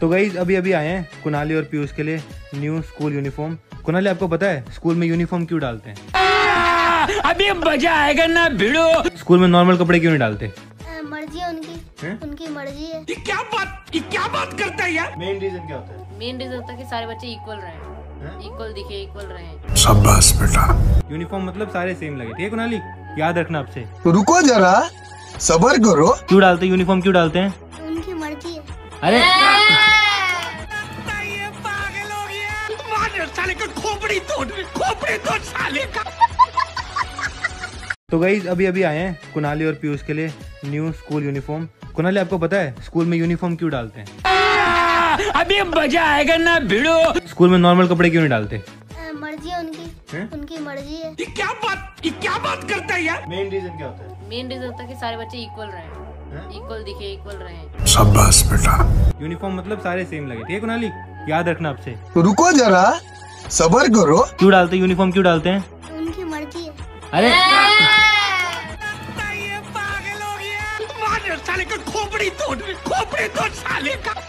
तो गई अभी अभी आए हैं कुनाली और पीयूष के लिए न्यू स्कूल यूनिफॉर्म कुनाली आपको पता है स्कूल में यूनिफॉर्म क्यों डालते हैं? अभी मज़ा आएगा ना भिड़ो। स्कूल में नॉर्मल कपड़े क्यों नहीं डालते? मर्ज़ी है उनकी। हैं? उनकी मर्ज़ी है। ये क्या बात ये क्या बात करता है यार? मेन रीजन क्या होता है? मेन रीजन होता है कि सारे बच्चे इक्वल रहे। इक्वल दिखे इक्वल रहे। शाबाश बेटा। यूनिफॉर्म मतलब सारे सेम लगे ठीक है कुनाली? याद रखना आपसे। रुको जरा सबर करो। क्यों डालते यूनिफॉर्म क्यों डालते है? अरे। पागल हो गया साले का खोपड़ी तोड़ खोपड़ी तोड़ साले का तो गई अभी अभी आए हैं कुनाली और पीयूष के लिए न्यू स्कूल यूनिफॉर्म कुनाली आपको पता है स्कूल में यूनिफॉर्म क्यों डालते हैं? अभी मज़ा आएगा ना भिड़ो। स्कूल में नॉर्मल कपड़े क्यों नहीं डालते? मर्ज़ी है उनकी। हैं? उनकी मर्ज़ी है। ये क्या बात ये क्या बात करता है यार? मेन रीजन क्या होता है? मेन रीजन होता है कि सारे बच्चे इक्वल रहे। इक्वल दिखे इक्वल रहे। शाबाश बेटा। यूनिफॉर्म मतलब सारे सेम लगे ठीक है कुनाली याद रखना आपसे। तो रुको जरा सबर करो। क्यों डालते यूनिफॉर्म क्यों डालते हैं? उनकी मर्ज़ी है। अरे। पागल हो गया। मार साले का खोपड़ी तोड़ खोपड़ी तोड़ साले का।